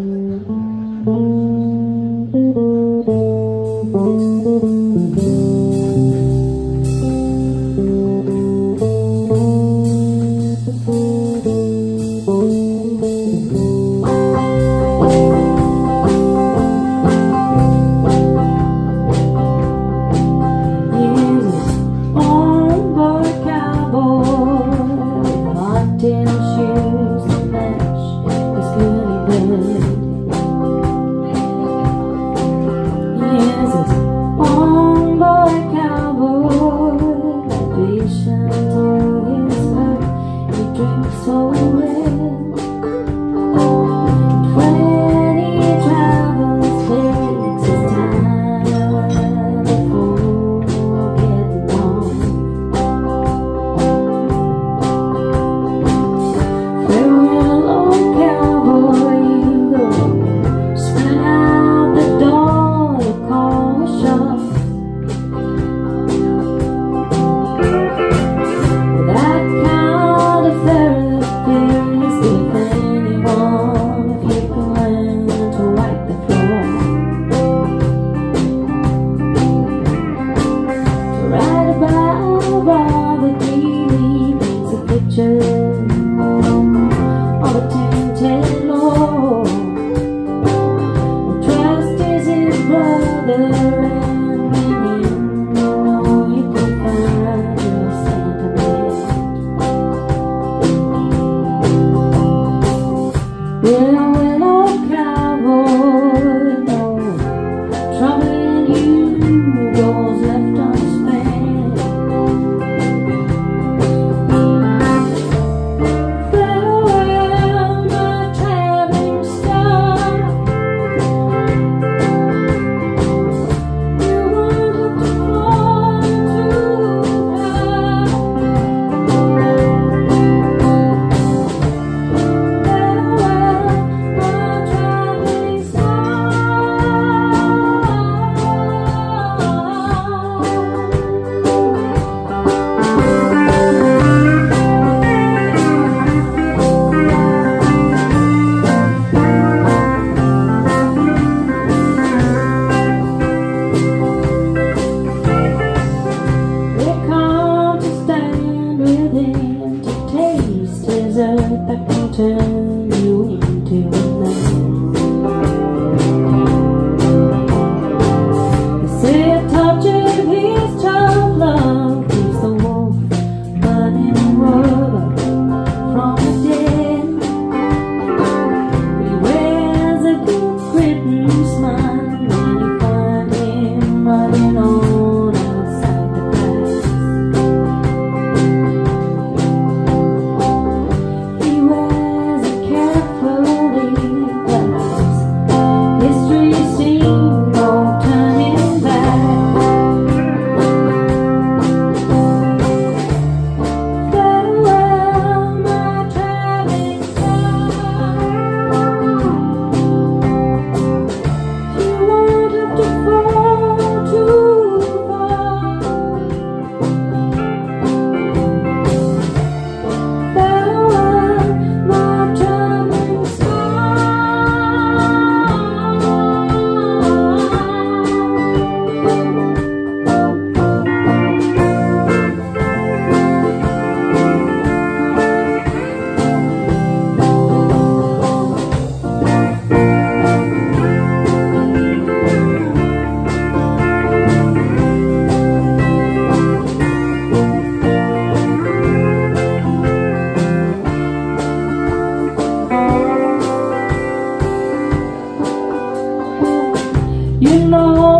Mm-hmm.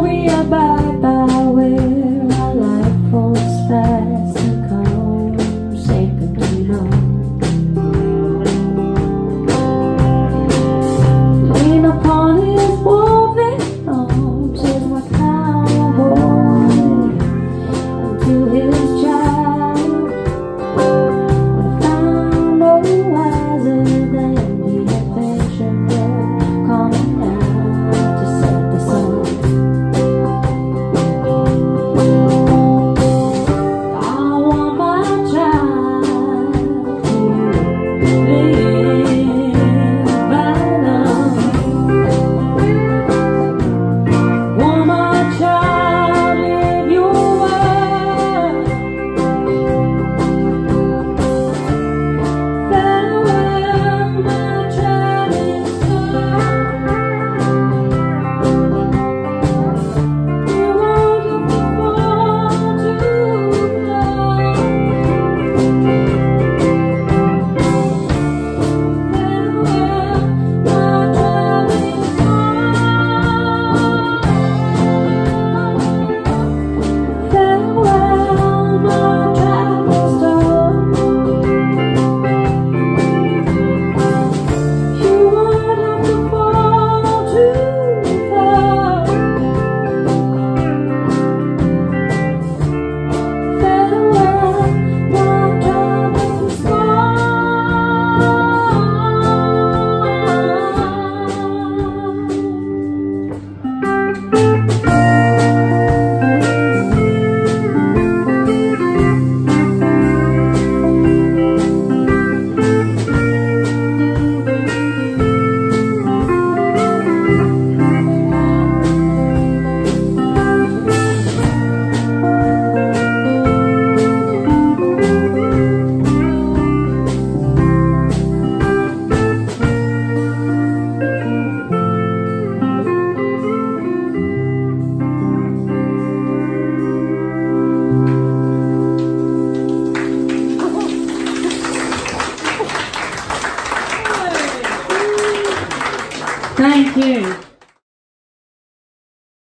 We are about Thank you.